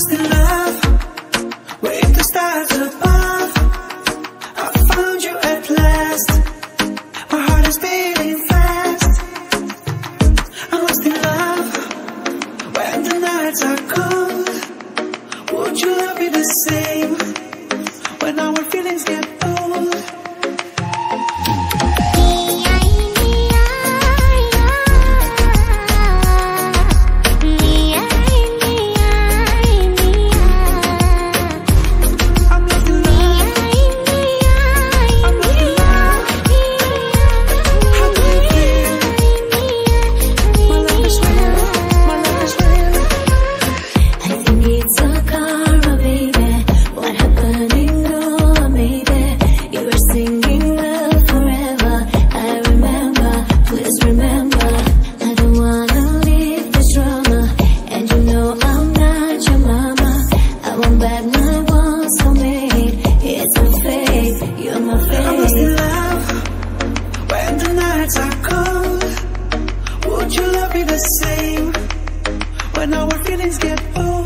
lost in love the stars above. I found you at last. My heart is beating fast. I'm lost in love when the nights are cold. Would you love me the same when our feelings get old? Me the same when our feelings get old?